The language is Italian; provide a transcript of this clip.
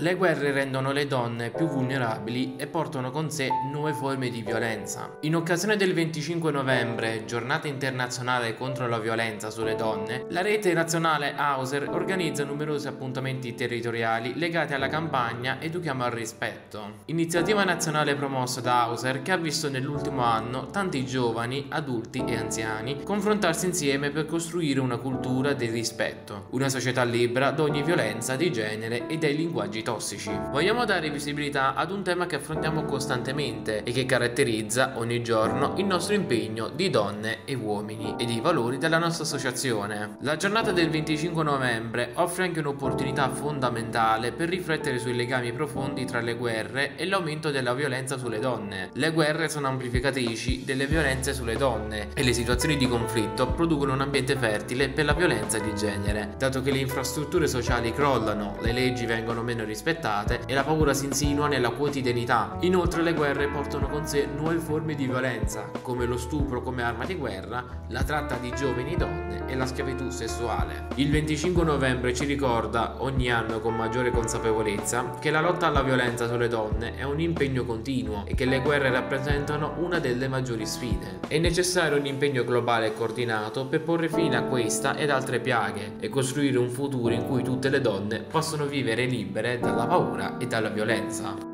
Le guerre rendono le donne più vulnerabili e portano con sé nuove forme di violenza. In occasione del 25 novembre, giornata internazionale contro la violenza sulle donne, la rete nazionale Hauser organizza numerosi appuntamenti territoriali legati alla campagna Educhiamo al rispetto. Iniziativa nazionale promossa da Hauser che ha visto nell'ultimo anno tanti giovani, adulti e anziani confrontarsi insieme per costruire una cultura del rispetto, una società libera da ogni violenza di genere e dai linguaggi tossici. Vogliamo dare visibilità ad un tema che affrontiamo costantemente e che caratterizza ogni giorno il nostro impegno di donne e uomini e dei valori della nostra associazione. La giornata del 25 novembre offre anche un'opportunità fondamentale per riflettere sui legami profondi tra le guerre e l'aumento della violenza sulle donne. Le guerre sono amplificatrici delle violenze sulle donne e le situazioni di conflitto producono un ambiente fertile per la violenza di genere, dato che le infrastrutture sociali crollano, le leggi vengono meno rispettate rispettate e la paura si insinua nella quotidianità. Inoltre le guerre portano con sé nuove forme di violenza, come lo stupro come arma di guerra, la tratta di giovani donne e la schiavitù sessuale. Il 25 novembre ci ricorda, ogni anno con maggiore consapevolezza, che la lotta alla violenza sulle donne è un impegno continuo e che le guerre rappresentano una delle maggiori sfide. È necessario un impegno globale e coordinato per porre fine a questa ed altre piaghe e costruire un futuro in cui tutte le donne possono vivere libere dalla paura e dalla violenza.